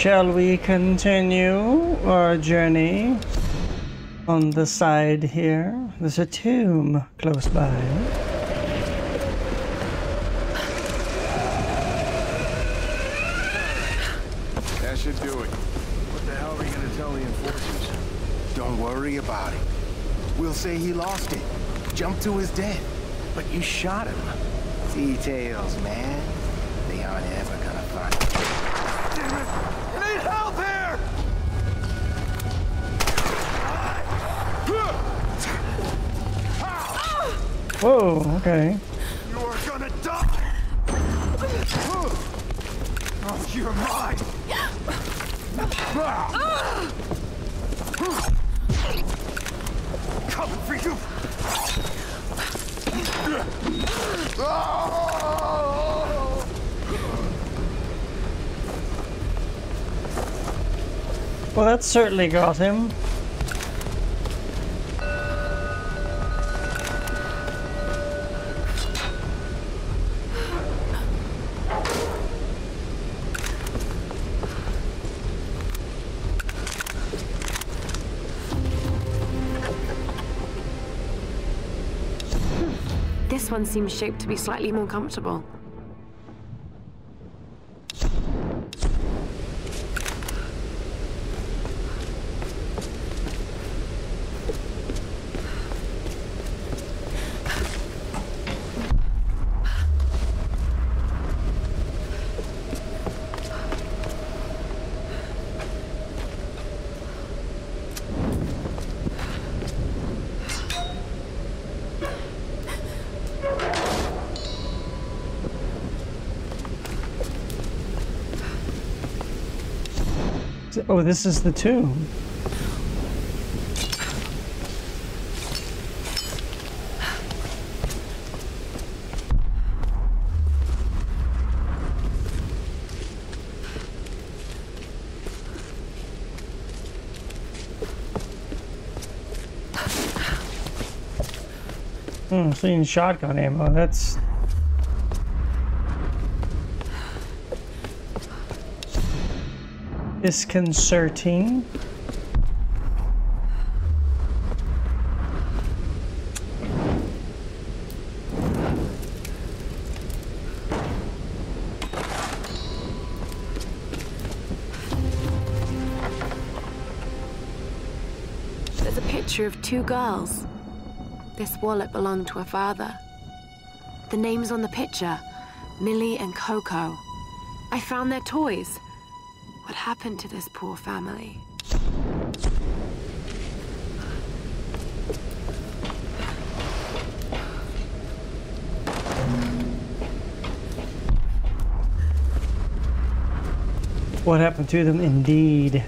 shall we continue our journey on the side here? There's a tomb close by. That should do it. What the hell are you gonna tell the enforcers? Don't worry about it. We'll say he lost it. Jumped to his death. But you shot him. Details, man. They aren't ever gonna find Damn it! I need help here! Whoa, okay. You are gonna die! Oh, you're mine! Coming for you! Well, that certainly got him. This one seems shaped to be slightly more comfortable. Oh, this is the tomb. Hmm, seeing shotgun ammo, that's disconcerting. There's a picture of two girls. This wallet belonged to her father. The names on the picture Millie and Coco. I found their toys. Happened to this poor family? What happened to them indeed?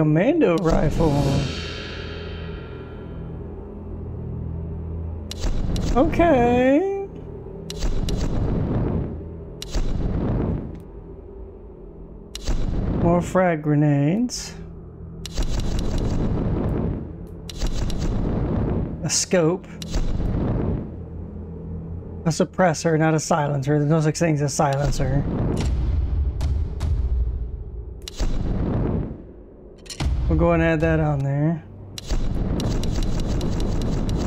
Commando rifle. Okay. More frag grenades. A scope. A suppressor, not a silencer. There's no such thing as a silencer. We'll go and add that on there.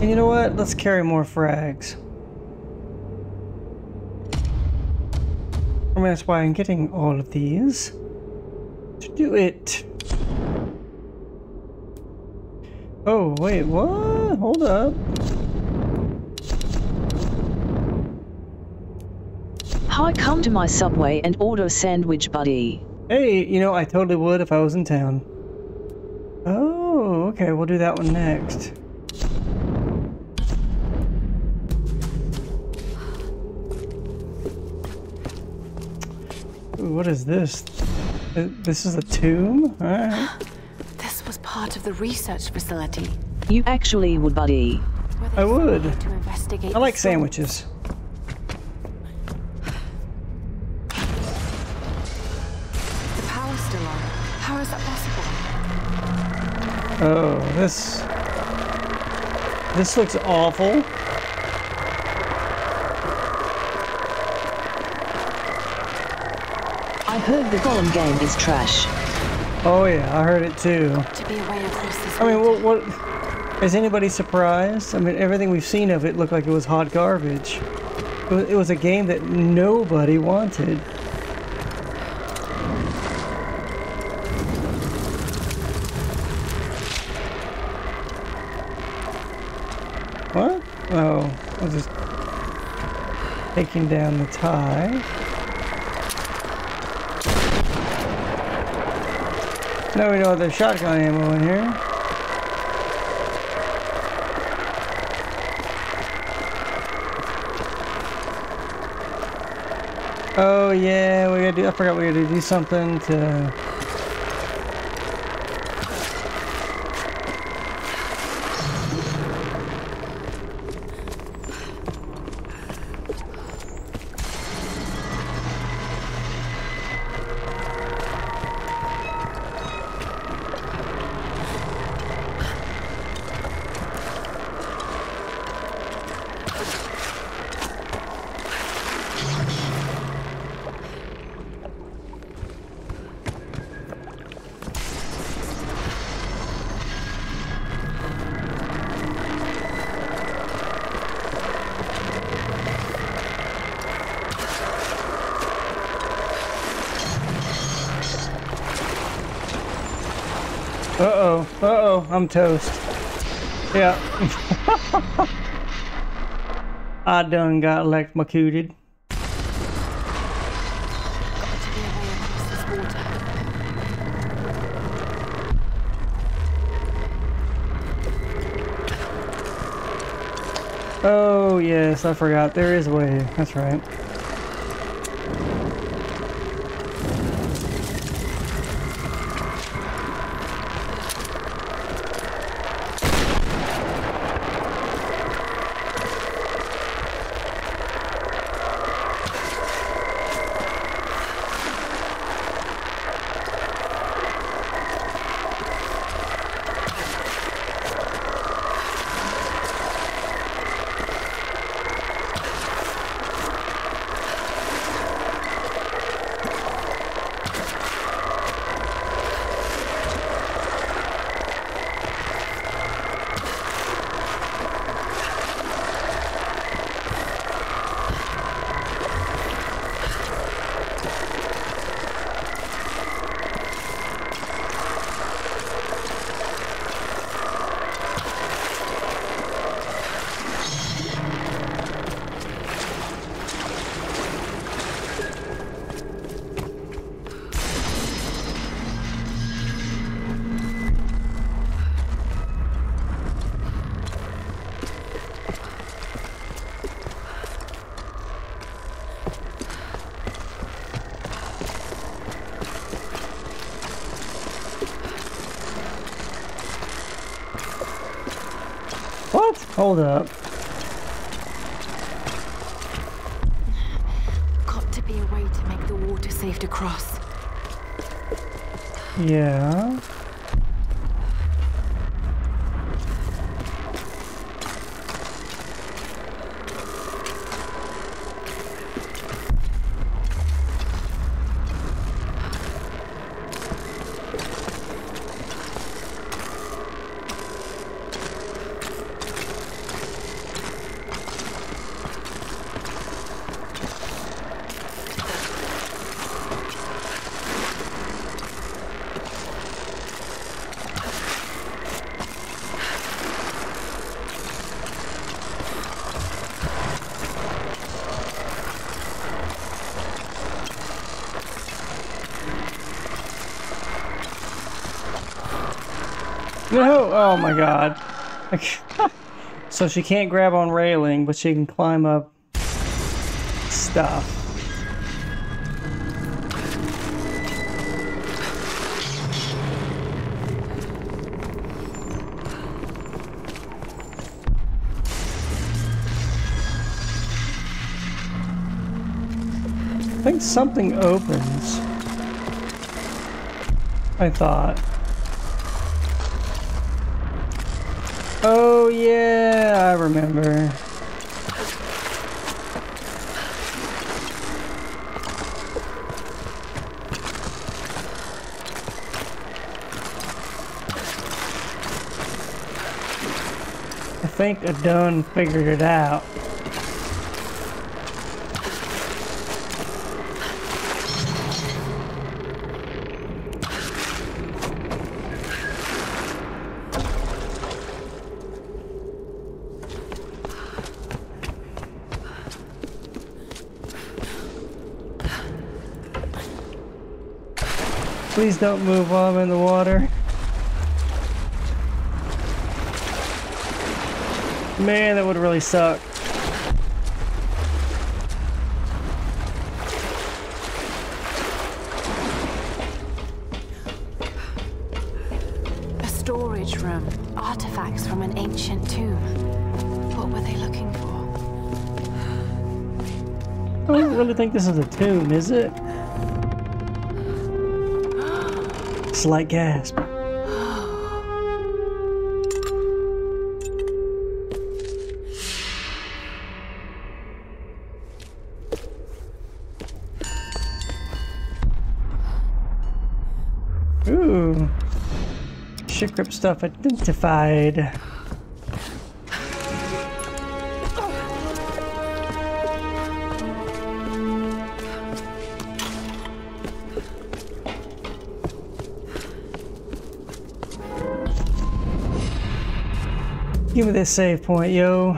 And you know what? Let's carry more frags. I mean, that's why I'm getting all of these. To do it. Oh, wait, what? Hold up. Hi, come to my Subway and order a sandwich, buddy. Hey, you know, I totally would if I was in town. Okay, we'll do that one next. Ooh, what is this? This is a tomb? Alright. This was part of the research facility. You actually would, buddy. I would. To investigate I like sandwiches. The power's still on. How is that possible? Oh, this. This looks awful. I heard the Gollum game is trash. Oh yeah, I heard it too. To be away across this. I mean, water. what, what? Is anybody surprised? I mean, everything we've seen of it looked like it was hot garbage. It was, it was a game that nobody wanted. What? Oh, I was just taking down the tie. Now we know the shotgun ammo in here. Oh yeah, we gotta do. I forgot we gotta do something to. I'm toast. Yeah. I done got electrocuted. Oh yes, I forgot. There is a way. That's right. Hold up. Got to be a way to make the water safe to cross. Yeah. No! Oh my god. so she can't grab on railing, but she can climb up stuff. I think something opens. I thought. Yeah, I remember. I think I done figured it out. Please don't move while I'm in the water. Man, that would really suck. A storage room. Artifacts from an ancient tomb. What were they looking for? I don't really think this is a tomb, is it? Slight gasp. Ooh. Shit grip stuff identified. Give me this save point, yo.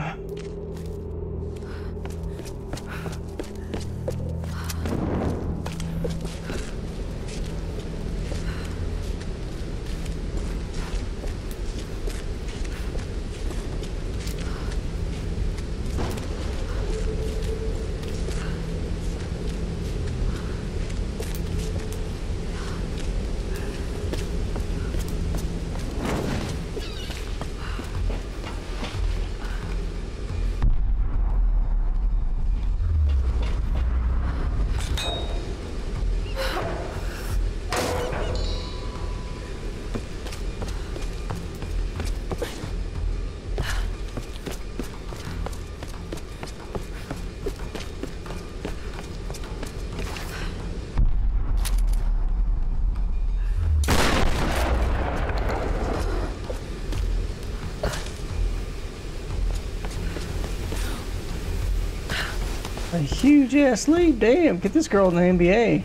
Huge ass lead. Damn, get this girl in the NBA.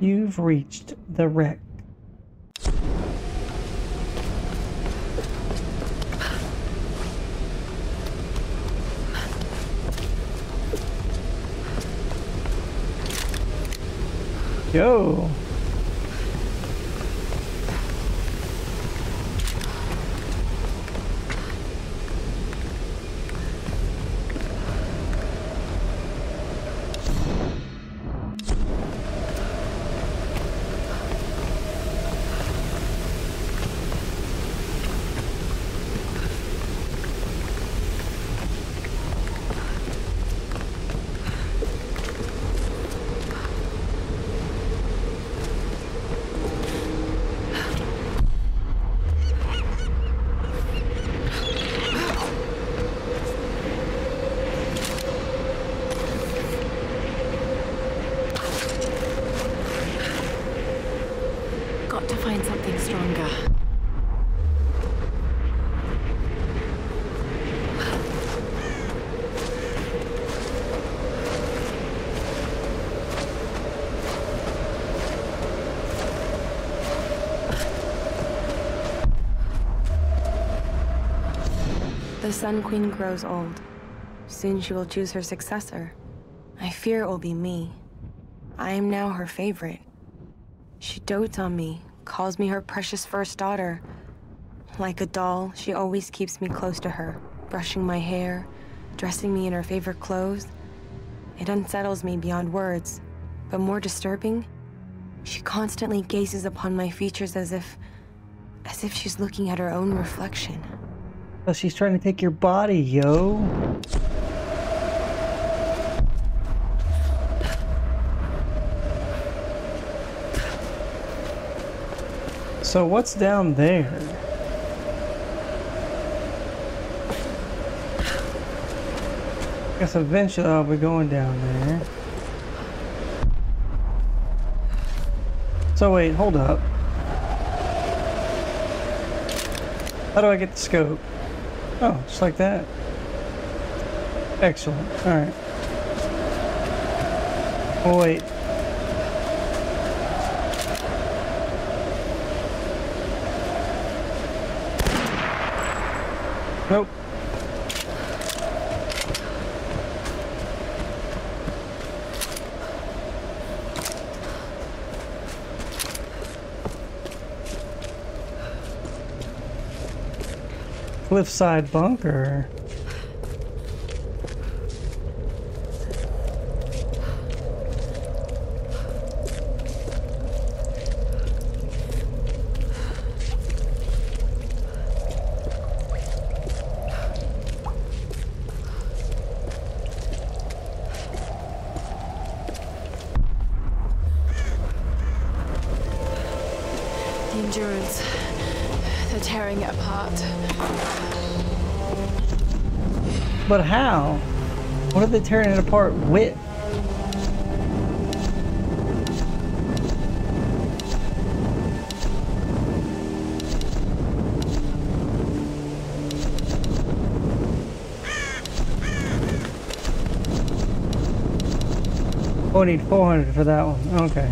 You've reached the wreck. Yo. Got to find something stronger. The Sun Queen grows old. Soon she will choose her successor. I fear it will be me. I am now her favorite. She dotes on me, calls me her precious first daughter. Like a doll, she always keeps me close to her, brushing my hair, dressing me in her favorite clothes. It unsettles me beyond words, but more disturbing, She constantly gazes upon my features as if... as if she's looking at her own reflection. Oh, she's trying to take your body, yo. So what's down there? I Guess eventually I'll be going down there. So wait, hold up. How do I get the scope? Oh, just like that. Excellent. Alright. Oh, wait. Nope. Cliffside bunker. Endurance. They're tearing it apart. But how? What are they tearing it apart with? Oh, I need 400 for that one. Okay.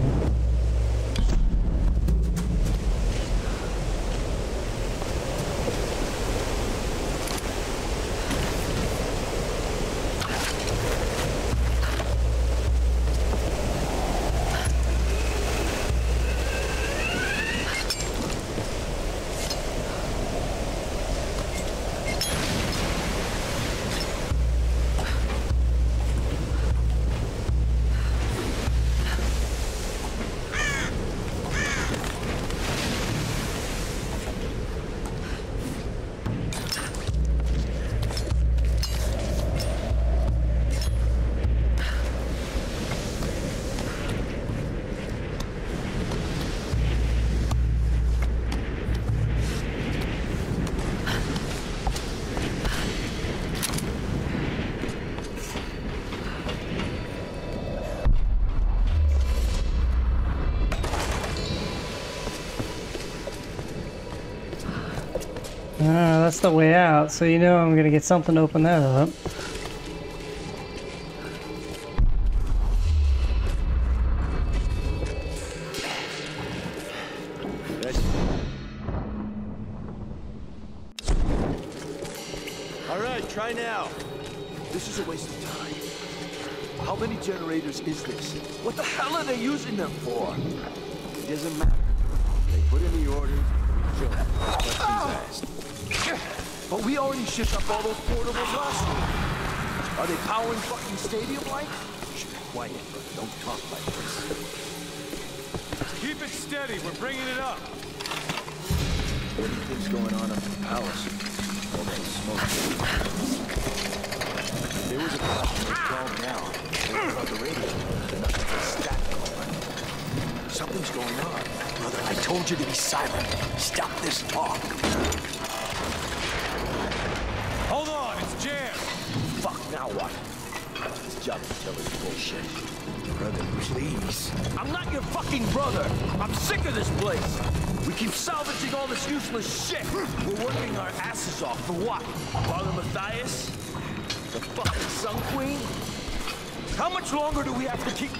That's the way out, so you know I'm gonna get something to open that up. All right, try now. This is a waste of time. How many generators is this? What the hell are they using them for? It doesn't matter. They put in the orders, Questions asked. But we already shipped up all those portables last week. Are they powering fucking stadium lights? Shh, quiet, bro. Don't talk like this. Keep it steady. We're bringing it up. What do you think's going on up in the palace? All that smoke. There was a question calm now. What about the radio? Nothing but stat calling. Something's going on. Brother, I told you to be silent. Stop this talk. Hold on, it's jammed. Fuck, now what? This job us bullshit. Brother, please. I'm not your fucking brother. I'm sick of this place. We keep salvaging all this useless shit. We're working our asses off for what? Father Matthias? The fucking Sun Queen? How much longer do we have to keep...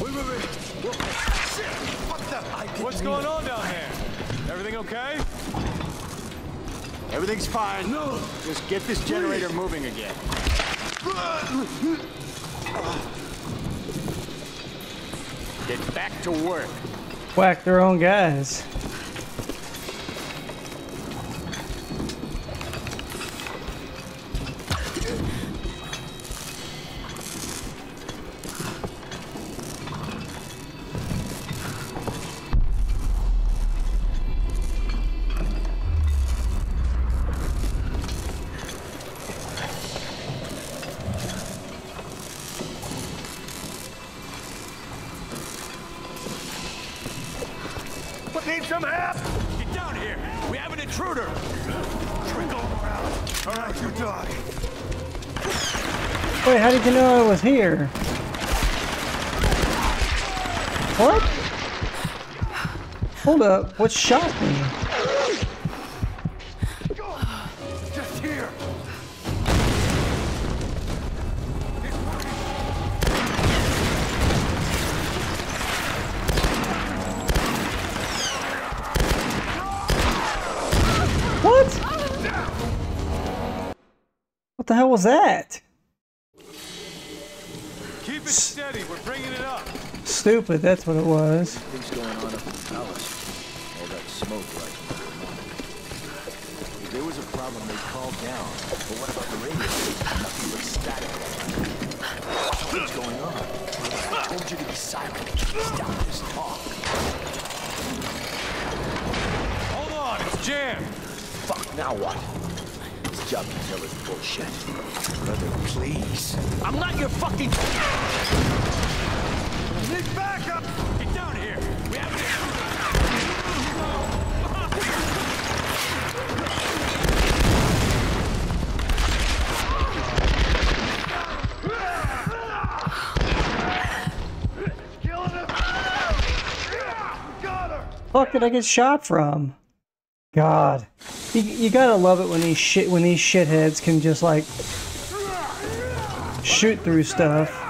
Wait, wait, wait. What? Shit! What the... I didn't What's going on down there? Everything okay? Everything's fine. No. Just get this generator moving again. Get back to work. Whack their own guys. Here? What? Hold up, what shot me? What? What the hell was that? Steady. We're bringing it up. Stupid, that's what it was. Things going on up in the palace. All that smoke right If there was a problem, they'd call down. But what about the radio? Nothing but static. What's going on? I told you to be silent. Stop this talk. Hold on, it's jammed. Fuck, now what? This job to tell is bullshit. Brother, please. I'm not your fucking... Need backup. Get down here! We have an Killing him. Fuck did I get shot from? God. You, you gotta love it when these shit when these shitheads can just like shoot through stuff.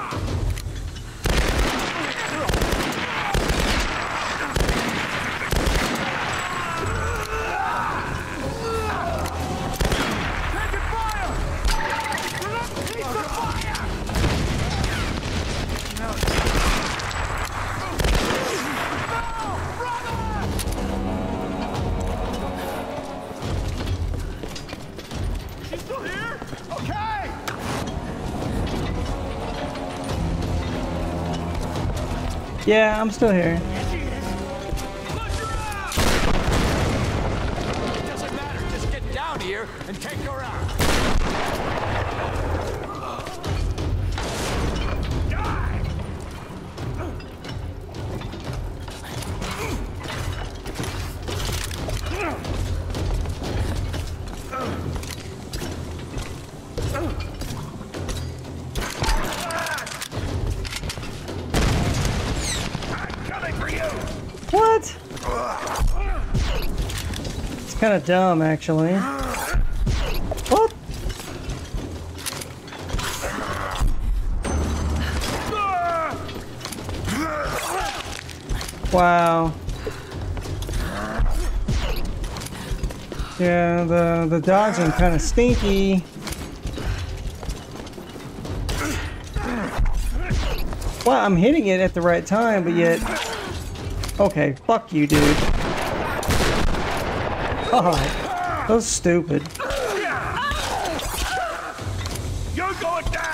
Still here. Kind of dumb, actually. What? Wow. Yeah, the the dodging kind of stinky. Well, I'm hitting it at the right time, but yet Okay, fuck you, dude. God, that was stupid. You're going down.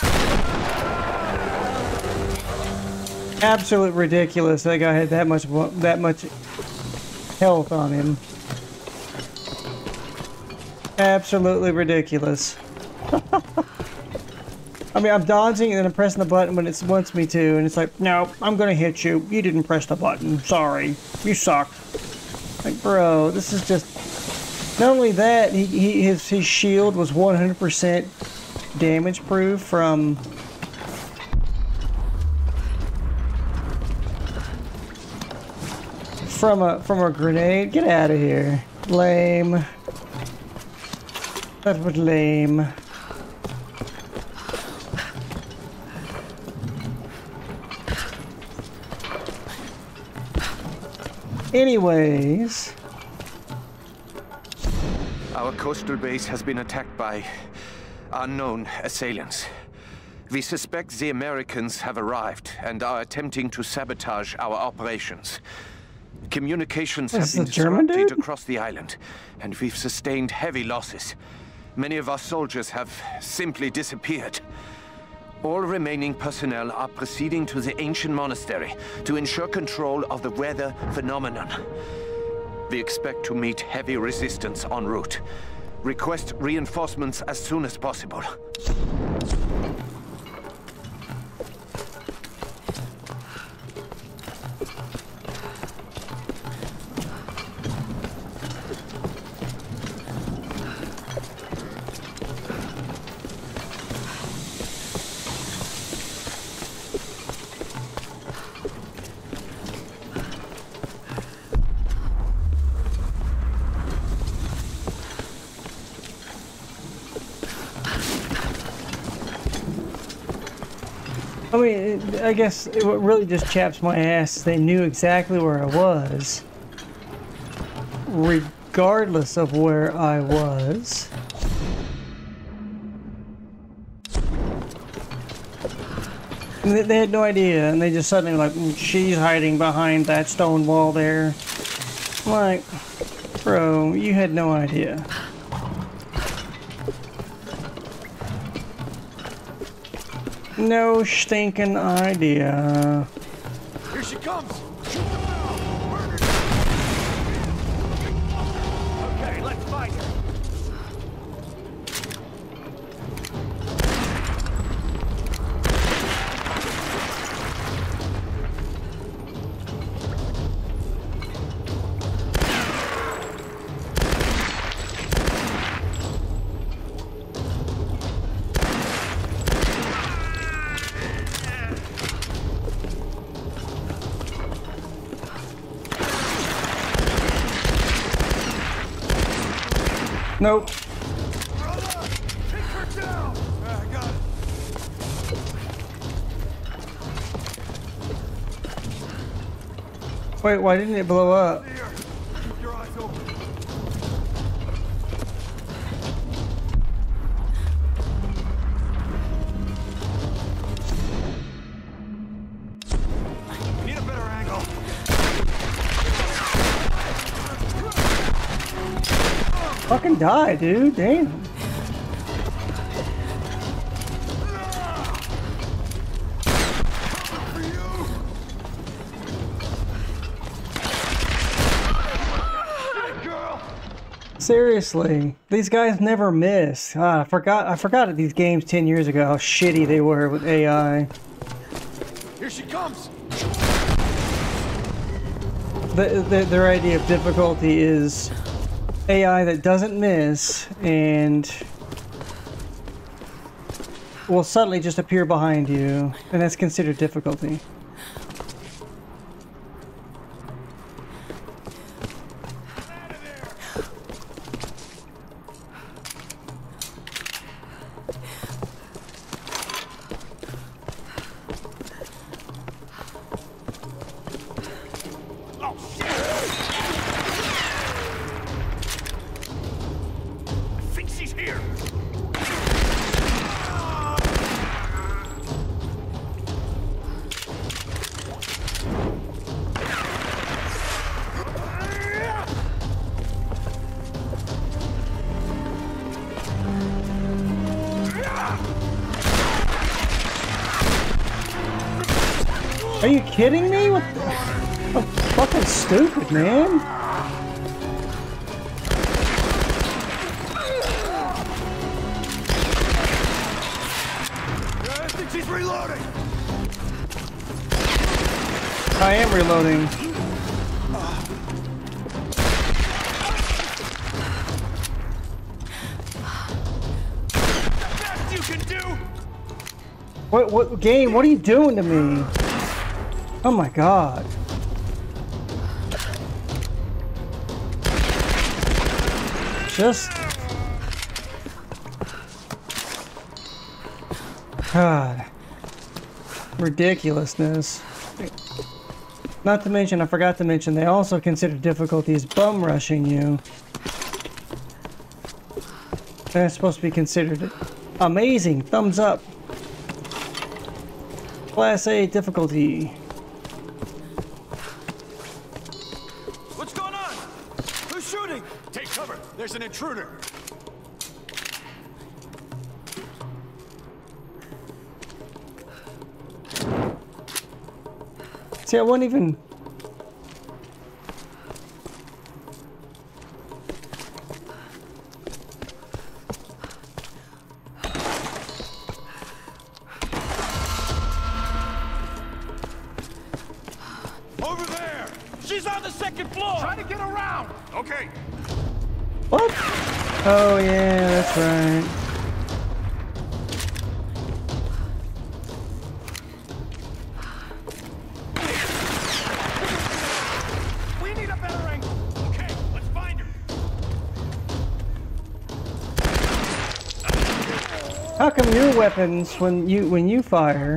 Absolute ridiculous. That guy had that much that much health on him. Absolutely ridiculous. I mean, I'm dodging and then I'm pressing the button when it wants me to, and it's like, no, I'm gonna hit you. You didn't press the button. Sorry. You suck. Like, bro, this is just. Not only that, he, he his his shield was 100% damage proof from from a from a grenade. Get out of here. Lame. That was lame. Anyways, Our coastal base has been attacked by unknown assailants. We suspect the Americans have arrived and are attempting to sabotage our operations. Communications Is have been disrupted across the island, and we've sustained heavy losses. Many of our soldiers have simply disappeared. All remaining personnel are proceeding to the ancient monastery to ensure control of the weather phenomenon. We expect to meet heavy resistance en route. Request reinforcements as soon as possible. I guess it, really just chaps my ass they knew exactly where I was. Regardless of where I was. And they, had no idea, and they just suddenly like, "Mm, she's hiding behind that stone wall there. I'm like, bro, you had no idea. No stinking idea. Nope. Wait, why didn't it blow up? Die, dude. Damn. For you! Hey, girl! Seriously, these guys never miss. Ah, I forgot. I forgot at these games ten years ago how shitty they were with AI. Here she comes! The, the, their idea of difficulty is AI that doesn't miss and will suddenly just appear behind you, and that's considered difficulty. I am reloading. What, what game? What are you doing to me? Oh my god. Just. God. Ridiculousness. Not to mention, I forgot to mention, they also consider difficulties bum rushing you. That's supposed to be considered amazing. Thumbs up. Class A difficulty. See, I won't even. happens when you when you fire.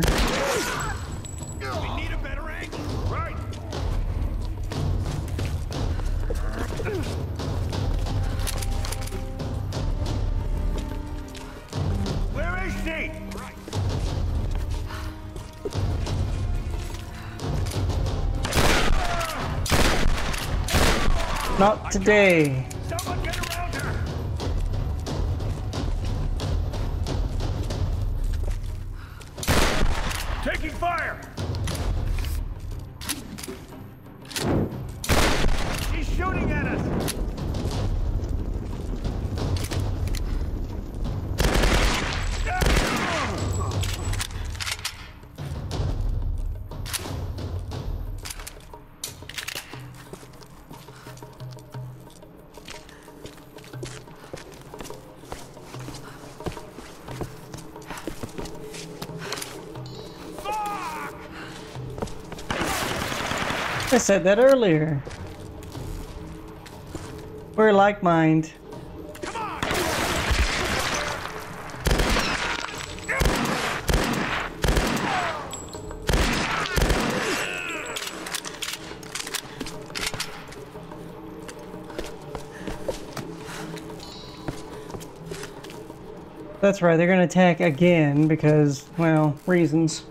Right. Where is she? Right. Not today. Said that earlier. We're like mind. That's right, they're gonna attack again because, well, reasons.